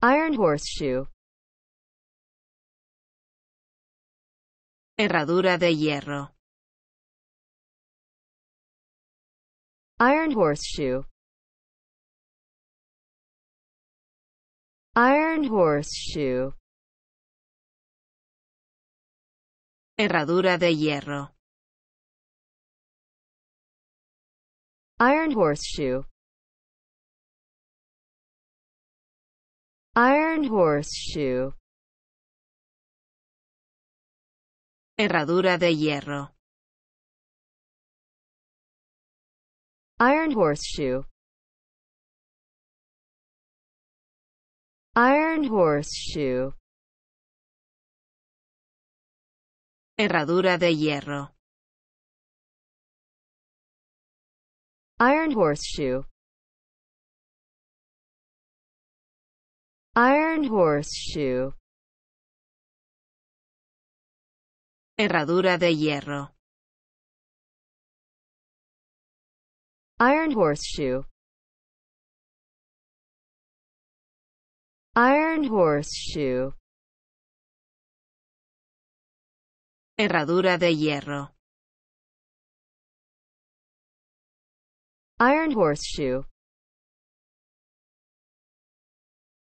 Iron horseshoe. Herradura de hierro. Iron horseshoe. Iron horseshoe. Herradura de hierro. Iron horseshoe. Iron horseshoe. Herradura de hierro. Iron horseshoe. Iron horseshoe. Herradura de hierro. Iron horseshoe. Iron horseshoe. Herradura de hierro. Iron horseshoe. Iron horseshoe. Herradura de hierro. Iron horseshoe.